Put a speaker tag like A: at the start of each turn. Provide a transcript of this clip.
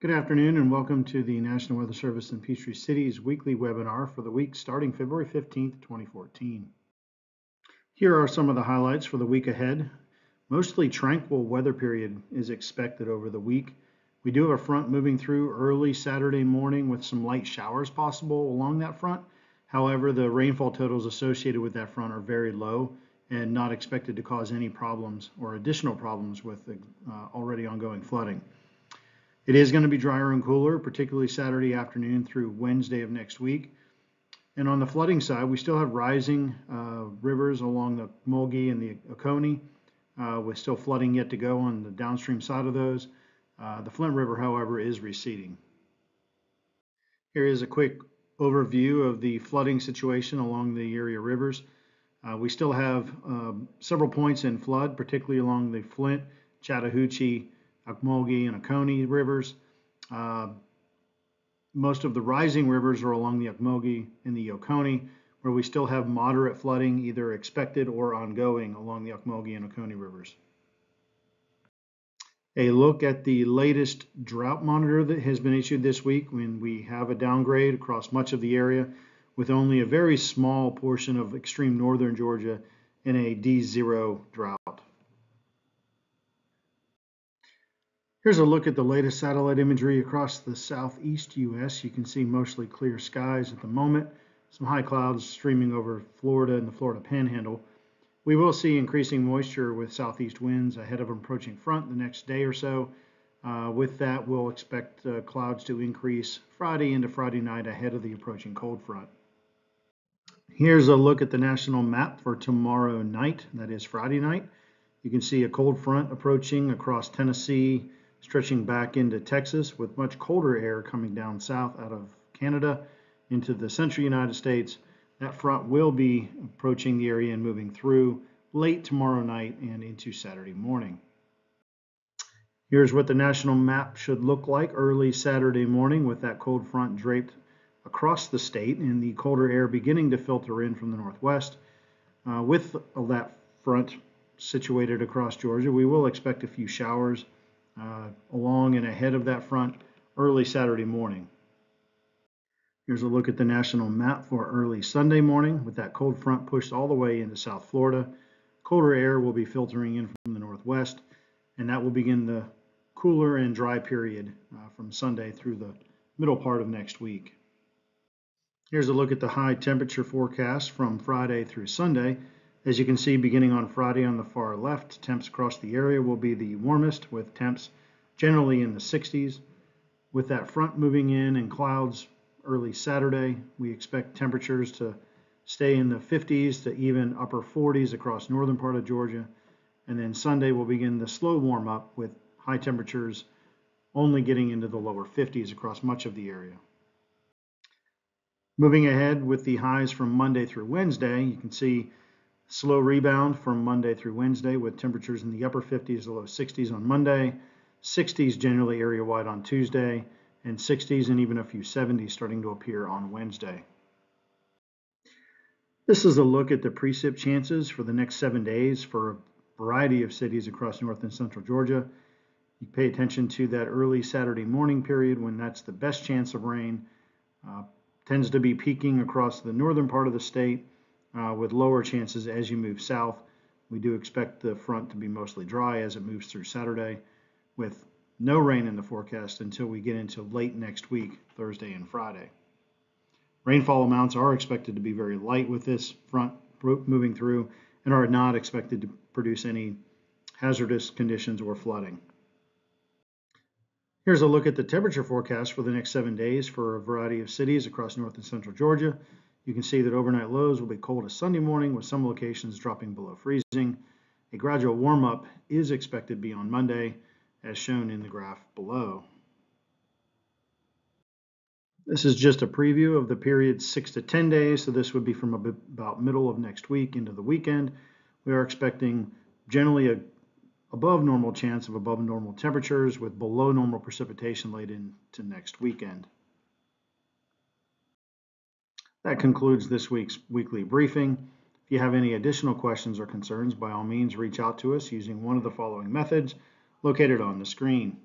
A: Good afternoon and welcome to the National Weather Service in Peachtree City's weekly webinar for the week starting February 15th, 2014. Here are some of the highlights for the week ahead. Mostly tranquil weather period is expected over the week. We do have a front moving through early Saturday morning with some light showers possible along that front. However, the rainfall totals associated with that front are very low and not expected to cause any problems or additional problems with the uh, already ongoing flooding. It is going to be drier and cooler, particularly Saturday afternoon through Wednesday of next week. And on the flooding side, we still have rising uh, rivers along the Ocmulgee and the Oconee, uh, with still flooding yet to go on the downstream side of those. Uh, the Flint River, however, is receding. Here is a quick overview of the flooding situation along the area rivers. Uh, we still have um, several points in flood, particularly along the Flint, Chattahoochee, Ocmulgee and Oconee rivers. Uh, most of the rising rivers are along the Ocmulgee and the Oconee, where we still have moderate flooding, either expected or ongoing along the Ocmulgee and Oconee rivers. A look at the latest drought monitor that has been issued this week when we have a downgrade across much of the area with only a very small portion of extreme northern Georgia in a D0 drought. Here's a look at the latest satellite imagery across the southeast U.S. You can see mostly clear skies at the moment, some high clouds streaming over Florida and the Florida Panhandle. We will see increasing moisture with southeast winds ahead of an approaching front the next day or so. Uh, with that, we'll expect uh, clouds to increase Friday into Friday night ahead of the approaching cold front. Here's a look at the national map for tomorrow night, that is Friday night. You can see a cold front approaching across Tennessee, stretching back into Texas with much colder air coming down south out of Canada into the central United States. That front will be approaching the area and moving through late tomorrow night and into Saturday morning. Here's what the national map should look like early Saturday morning with that cold front draped across the state and the colder air beginning to filter in from the northwest. Uh, with that front situated across Georgia, we will expect a few showers uh, along and ahead of that front early Saturday morning. Here's a look at the national map for early Sunday morning with that cold front pushed all the way into South Florida. Colder air will be filtering in from the northwest, and that will begin the cooler and dry period uh, from Sunday through the middle part of next week. Here's a look at the high temperature forecast from Friday through Sunday. As you can see, beginning on Friday on the far left, temps across the area will be the warmest with temps generally in the 60s. With that front moving in and clouds early Saturday, we expect temperatures to stay in the 50s to even upper 40s across northern part of Georgia. And then Sunday will begin the slow warm up with high temperatures only getting into the lower 50s across much of the area. Moving ahead with the highs from Monday through Wednesday, you can see Slow rebound from Monday through Wednesday with temperatures in the upper 50s to low 60s on Monday, 60s generally area wide on Tuesday, and 60s and even a few 70s starting to appear on Wednesday. This is a look at the precip chances for the next seven days for a variety of cities across north and central Georgia. You pay attention to that early Saturday morning period when that's the best chance of rain. Uh, tends to be peaking across the northern part of the state uh, with lower chances as you move south. We do expect the front to be mostly dry as it moves through Saturday with no rain in the forecast until we get into late next week, Thursday and Friday. Rainfall amounts are expected to be very light with this front moving through and are not expected to produce any hazardous conditions or flooding. Here's a look at the temperature forecast for the next seven days for a variety of cities across north and central Georgia. You can see that overnight lows will be cold a Sunday morning with some locations dropping below freezing. A gradual warm up is expected beyond Monday as shown in the graph below. This is just a preview of the period 6 to 10 days, so this would be from about middle of next week into the weekend. We are expecting generally a above normal chance of above normal temperatures with below normal precipitation late into next weekend. That concludes this week's weekly briefing. If you have any additional questions or concerns, by all means reach out to us using one of the following methods located on the screen.